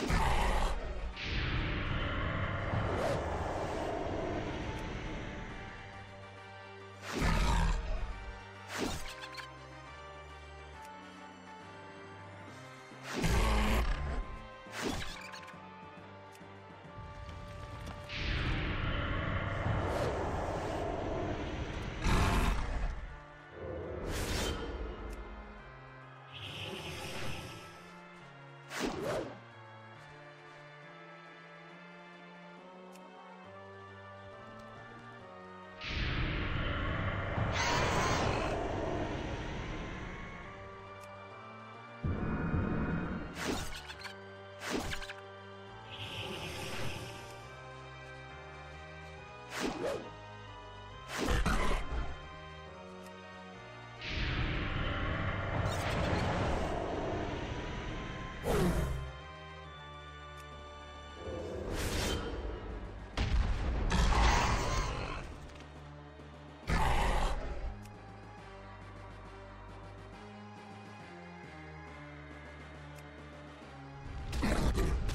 Whoa! Right. Fuck it.